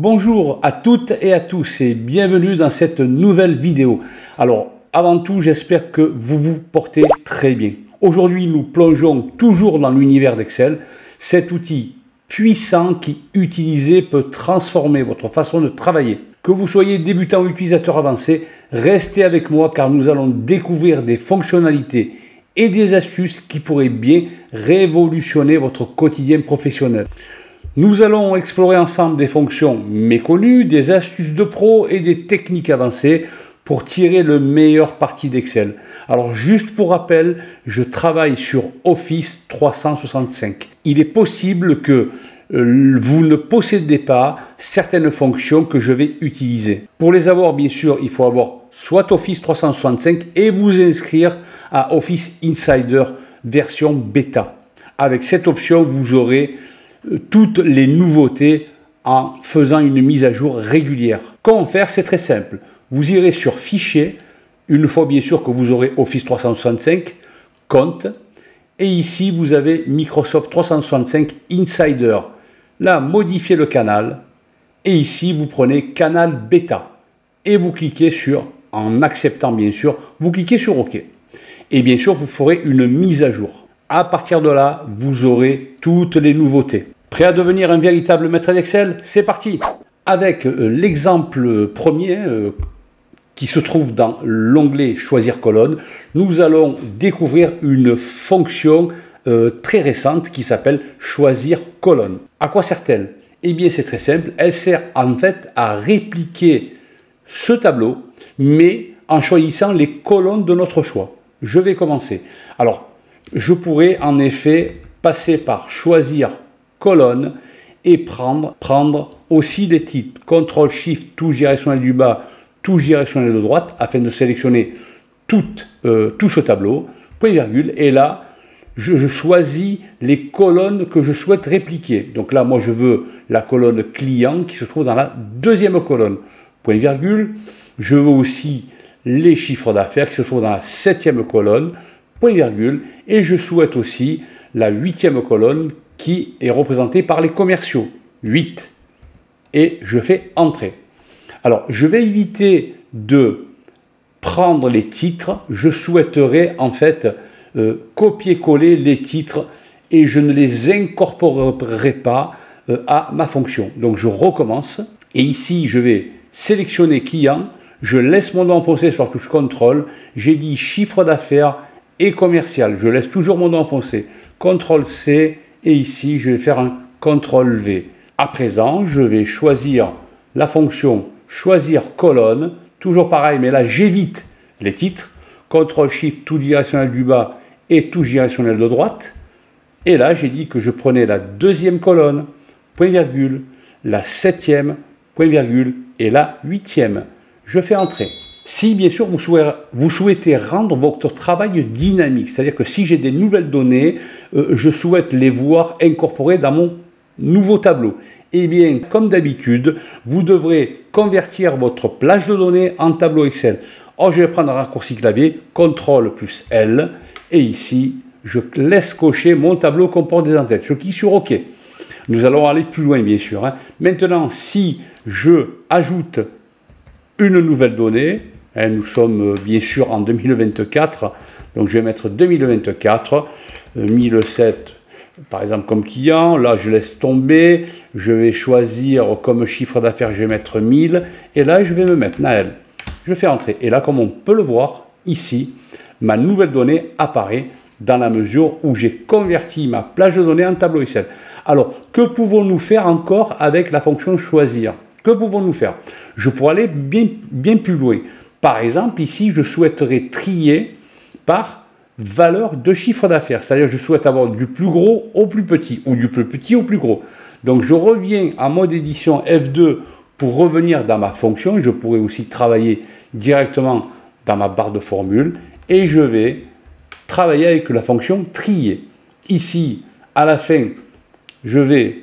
Bonjour à toutes et à tous et bienvenue dans cette nouvelle vidéo. Alors, avant tout, j'espère que vous vous portez très bien. Aujourd'hui, nous plongeons toujours dans l'univers d'Excel, cet outil puissant qui, utilisé, peut transformer votre façon de travailler. Que vous soyez débutant ou utilisateur avancé, restez avec moi car nous allons découvrir des fonctionnalités et des astuces qui pourraient bien révolutionner votre quotidien professionnel. Nous allons explorer ensemble des fonctions méconnues, des astuces de pro et des techniques avancées pour tirer le meilleur parti d'Excel. Alors juste pour rappel, je travaille sur Office 365. Il est possible que euh, vous ne possédez pas certaines fonctions que je vais utiliser. Pour les avoir, bien sûr, il faut avoir soit Office 365 et vous inscrire à Office Insider version bêta. Avec cette option, vous aurez toutes les nouveautés en faisant une mise à jour régulière. Comment faire? C'est très simple. Vous irez sur Fichier, une fois bien sûr que vous aurez Office 365, Compte, et ici vous avez Microsoft 365 Insider. Là, modifiez le canal, et ici vous prenez Canal Bêta, et vous cliquez sur, en acceptant bien sûr, vous cliquez sur OK. Et bien sûr, vous ferez une mise à jour. À partir de là, vous aurez toutes les nouveautés. Prêt à devenir un véritable maître d'Excel? C'est parti Avec euh, l'exemple premier euh, qui se trouve dans l'onglet Choisir colonne, nous allons découvrir une fonction euh, très récente qui s'appelle Choisir colonne. À quoi sert-elle? Eh bien c'est très simple, elle sert en fait à répliquer ce tableau, mais en choisissant les colonnes de notre choix. Je vais commencer. Alors, je pourrais en effet passer par choisir colonne et prendre, aussi des titres. CTRL SHIFT, touche directionnelle du bas, touche directionnelle de droite, afin de sélectionner tout, euh, tout ce tableau, point virgule, et là, je, je, choisis les colonnes que je souhaite répliquer. Donc là, moi, je veux la colonne client qui se trouve dans la deuxième colonne, point virgule. Je veux aussi les chiffres d'affaires qui se trouvent dans la septième colonne, point virgule, et je souhaite aussi la huitième colonne qui est représentée par les commerciaux, 8, et je fais entrer. Alors, je vais éviter de prendre les titres, je souhaiterais en fait euh, copier-coller les titres et je ne les incorporerai pas euh, à ma fonction. Donc je recommence. Et ici je vais sélectionner client, je laisse mon nom enfoncé sur la touche contrôle, j'ai dit chiffre d'affaires et commercial. Je laisse toujours mon nom enfoncé. CTRL C et ici je vais faire un CTRL V. À présent, je vais choisir la fonction choisir colonne. Toujours pareil, mais là j'évite les titres. CTRL SHIFT tout directionnel du bas et tout directionnel de droite. Et là, j'ai dit que je prenais la deuxième colonne, point virgule, la septième, point virgule, et la huitième. Je fais entrer. Si bien sûr vous souhaitez, rendre votre travail dynamique, c'est-à-dire que si j'ai des nouvelles données, euh, je souhaite les voir incorporées dans mon nouveau tableau. Eh bien, comme d'habitude, vous devrez convertir votre plage de données en tableau Excel. Or, je vais prendre un raccourci clavier, CTRL plus L, et ici, je laisse cocher mon tableau comporte des entêtes. Je clique sur OK. Nous allons aller plus loin, bien sûr. Hein. Maintenant, si je ajoute une nouvelle donnée, nous sommes euh, bien sûr en 2024, donc je vais mettre 2024, 1007 euh, par exemple comme client, là je laisse tomber, je vais choisir comme chiffre d'affaires, je vais mettre 1000, et là je vais me mettre Naël. Je fais entrer, et là comme on peut le voir ici, ma nouvelle donnée apparaît dans la mesure où j'ai converti ma plage de données en tableau Excel. Alors, que pouvons-nous faire encore avec la fonction choisir? Que pouvons-nous faire? Je pourrais aller bien, bien plus loin. Par exemple, ici, je souhaiterais trier par valeur de chiffre d'affaires. C'est-à-dire, je souhaite avoir du plus gros au plus petit, ou du plus petit au plus gros. Donc, je reviens en mode édition F2 pour revenir dans ma fonction. Je pourrais aussi travailler directement dans ma barre de formule. Et je vais travailler avec la fonction trier. Ici, à la fin, je vais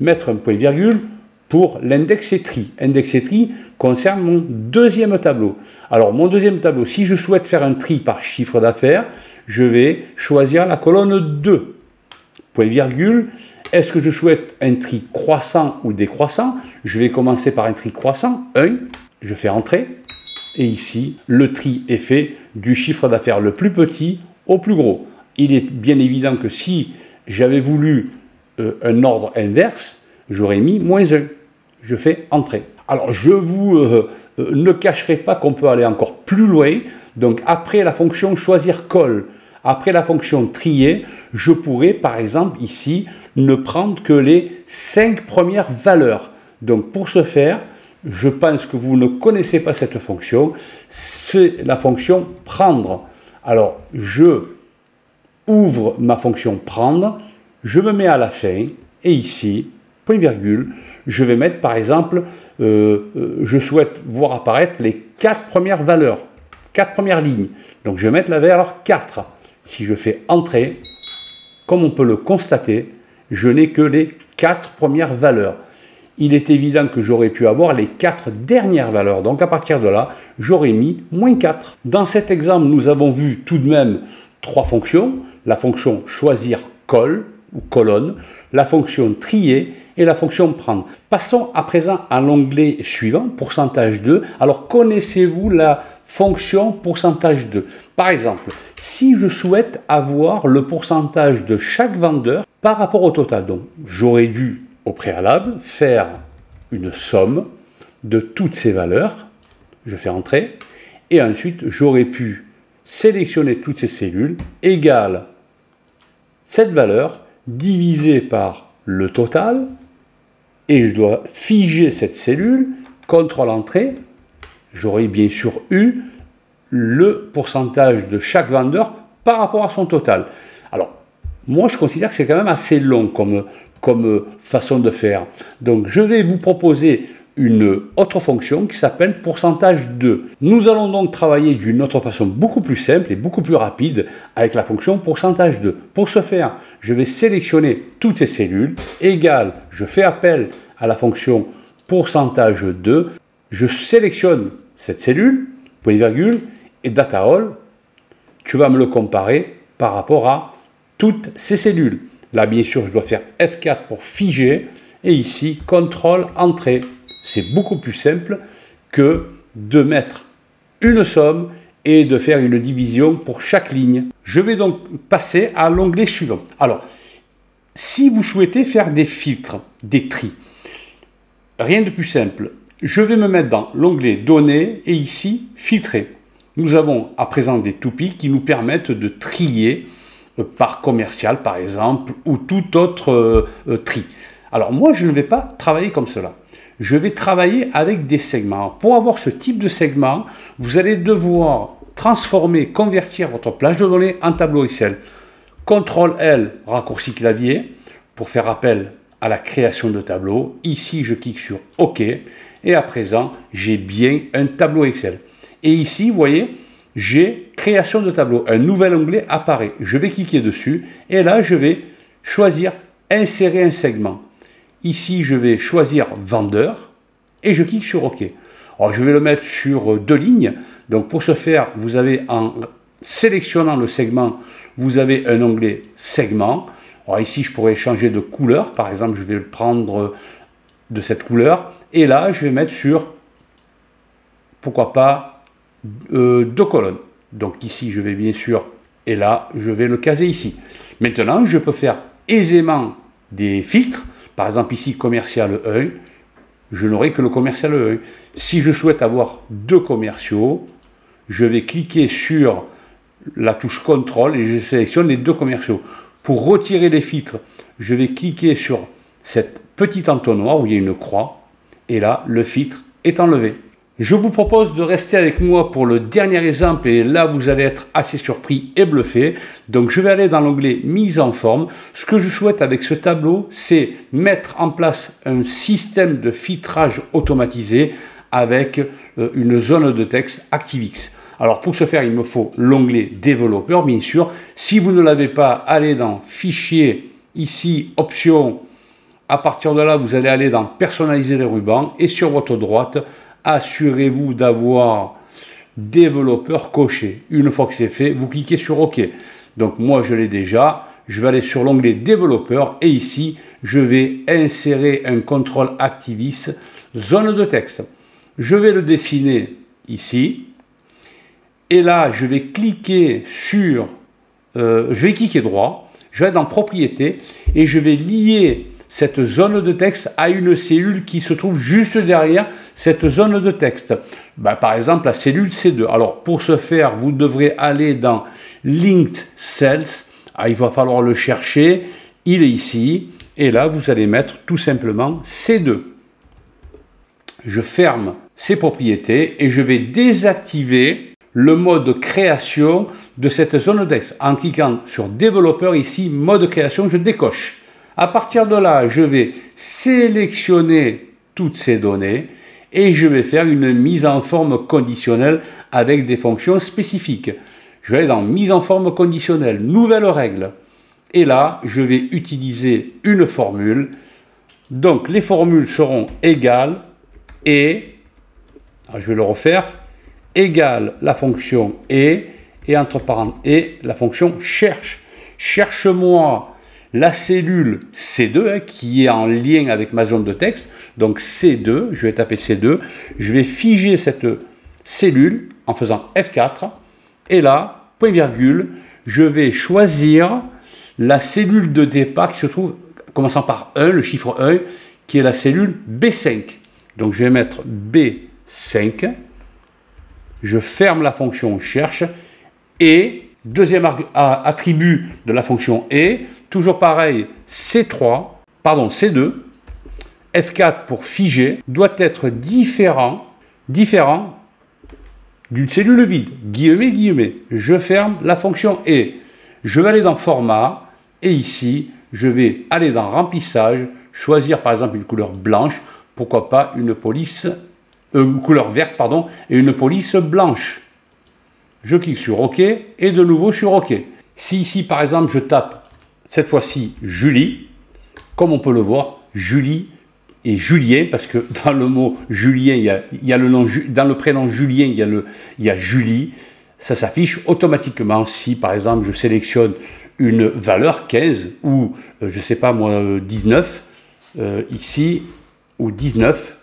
mettre un point virgule pour l'index et tri. Index et tri concerne mon deuxième tableau. Alors mon deuxième tableau, si je souhaite faire un tri par chiffre d'affaires, je vais choisir la colonne 2. Point virgule. Est-ce que je souhaite un tri croissant ou décroissant? Je vais commencer par un tri croissant. 1, je fais entrer. Et ici, le tri est fait du chiffre d'affaires le plus petit au plus gros. Il est bien évident que si j'avais voulu euh, un ordre inverse, j'aurais mis moins 1. Je fais entrer. Alors, je vous euh, euh, ne cacherai pas qu'on peut aller encore plus loin. Donc, après la fonction choisir colle, après la fonction trier, je pourrais, par exemple, ici, ne prendre que les 5 premières valeurs. Donc, pour ce faire, je pense que vous ne connaissez pas cette fonction. C'est la fonction prendre. Alors, je ouvre ma fonction prendre, je me mets à la fin, et ici, point virgule, je vais mettre par exemple, euh, euh, je souhaite voir apparaître les quatre premières valeurs, quatre premières lignes. Donc je vais mettre la valeur 4. Si je fais entrer, comme on peut le constater, je n'ai que les quatre premières valeurs. Il est évident que j'aurais pu avoir les quatre dernières valeurs. Donc à partir de là, j'aurais mis moins 4. Dans cet exemple, nous avons vu tout de même trois fonctions. La fonction choisir colle colonne, la fonction trier et la fonction prendre. Passons à présent à l'onglet suivant, pourcentage 2. Alors connaissez-vous la fonction pourcentage 2 Par exemple, si je souhaite avoir le pourcentage de chaque vendeur par rapport au total, donc j'aurais dû au préalable faire une somme de toutes ces valeurs, je fais entrer, et ensuite j'aurais pu sélectionner toutes ces cellules égale cette valeur divisée par le total et je dois figer cette cellule, contrôle entrée, j'aurai bien sûr eu le pourcentage de chaque vendeur par rapport à son total. Alors, moi je considère que c'est quand même assez long comme, comme façon de faire. Donc je vais vous proposer une autre fonction qui s'appelle pourcentage 2. Nous allons donc travailler d'une autre façon beaucoup plus simple et beaucoup plus rapide avec la fonction pourcentage 2. Pour ce faire, je vais sélectionner toutes ces cellules, égale, je fais appel à la fonction pourcentage 2, je sélectionne cette cellule, point virgule, et data all, tu vas me le comparer par rapport à toutes ces cellules. Là, bien sûr, je dois faire F4 pour figer, et ici, contrôle entrée c'est beaucoup plus simple que de mettre une somme et de faire une division pour chaque ligne. Je vais donc passer à l'onglet suivant. Alors, si vous souhaitez faire des filtres, des tris, rien de plus simple. Je vais me mettre dans l'onglet Données et ici Filtrer. Nous avons à présent des toupies qui nous permettent de trier euh, par commercial par exemple ou tout autre euh, euh, tri. Alors moi je ne vais pas travailler comme cela je vais travailler avec des segments. Pour avoir ce type de segment, vous allez devoir transformer, convertir votre plage de données en tableau Excel. CTRL L, raccourci clavier, pour faire appel à la création de tableau. Ici, je clique sur OK. Et à présent, j'ai bien un tableau Excel. Et ici, vous voyez, j'ai création de tableau. Un nouvel onglet apparaît. Je vais cliquer dessus. Et là, je vais choisir insérer un segment. Ici, je vais choisir vendeur et je clique sur OK. Alors, je vais le mettre sur deux lignes. Donc, pour ce faire, vous avez en sélectionnant le segment, vous avez un onglet segment. Alors, ici, je pourrais changer de couleur. Par exemple, je vais le prendre de cette couleur. Et là, je vais mettre sur, pourquoi pas, euh, deux colonnes. Donc ici, je vais bien sûr, et là, je vais le caser ici. Maintenant, je peux faire aisément des filtres par exemple ici, commercial 1, je n'aurai que le commercial 1. Si je souhaite avoir deux commerciaux, je vais cliquer sur la touche contrôle et je sélectionne les deux commerciaux. Pour retirer les filtres, je vais cliquer sur cette petite entonnoir où il y a une croix et là, le filtre est enlevé. Je vous propose de rester avec moi pour le dernier exemple et là vous allez être assez surpris et bluffé. Donc je vais aller dans l'onglet mise en forme. Ce que je souhaite avec ce tableau, c'est mettre en place un système de filtrage automatisé avec euh, une zone de texte ActiveX. Alors pour ce faire, il me faut l'onglet développeur, bien sûr. Si vous ne l'avez pas, allez dans Fichier, ici, Options. À partir de là, vous allez aller dans Personnaliser les rubans et sur votre droite, assurez-vous d'avoir développeur coché. Une fois que c'est fait, vous cliquez sur OK. Donc moi, je l'ai déjà. je vais aller sur l'onglet développeur et ici, je vais insérer un contrôle activiste zone de texte. Je vais le dessiner ici. Et là, je vais cliquer sur, euh, je vais cliquer droit, je vais dans propriété et je vais lier cette zone de texte à une cellule qui se trouve juste derrière cette zone de texte. Bah, par exemple, la cellule C2. Alors, pour ce faire, vous devrez aller dans Linked Cells. Ah, il va falloir le chercher. Il est ici. Et là, vous allez mettre tout simplement C2. Je ferme ces propriétés et je vais désactiver le mode création de cette zone de texte. En cliquant sur développeur ici, mode création, je décoche. À partir de là, je vais sélectionner toutes ces données et je vais faire une mise en forme conditionnelle avec des fonctions spécifiques. Je vais aller dans mise en forme conditionnelle, nouvelle règle. Et là, je vais utiliser une formule. Donc les formules seront égales et, je vais le refaire, égale la fonction et, et entre parenthèses, et la fonction cherche. Cherche-moi la cellule C2 hein, qui est en lien avec ma zone de texte. Donc C2, je vais taper C2, je vais figer cette cellule en faisant F4 et là, point virgule, je vais choisir la cellule de départ qui se trouve commençant par 1, le chiffre 1, qui est la cellule B5. Donc je vais mettre B5, je ferme la fonction cherche et deuxième attribut de la fonction et, toujours pareil, C3, pardon, C2, F4 pour figer, doit être différent, différent d'une cellule vide, guillemets, guillemets. Je ferme la fonction et. Je vais aller dans format et ici, je vais aller dans remplissage, choisir par exemple une couleur blanche, pourquoi pas une police, euh, couleur verte, pardon, et une police blanche. Je clique sur OK et de nouveau sur OK. Si ici, par exemple, je tape cette fois-ci Julie, comme on peut le voir, Julie et Julien, parce que dans le mot Julien, il y a, le nom, dans le prénom Julien, il y a, le, Julie. Ça s'affiche automatiquement si, par exemple, je sélectionne une valeur 15 ou, euh, je sais pas moi, 19, euh, ici, ou 19,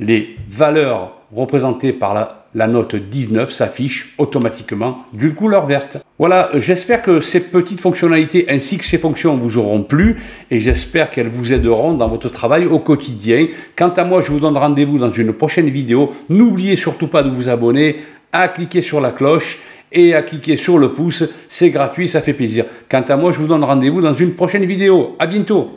les valeurs représentées par la, la note 19 s'affiche automatiquement d'une couleur verte. Voilà, j'espère que ces petites fonctionnalités ainsi que ces fonctions vous auront plu et j'espère qu'elles vous aideront dans votre travail au quotidien. Quant à moi, je vous donne rendez-vous dans une prochaine vidéo. N'oubliez surtout pas de vous abonner, à cliquer sur la cloche et à cliquer sur le pouce. C'est gratuit, ça fait plaisir. Quant à moi, je vous donne rendez-vous dans une prochaine vidéo. À bientôt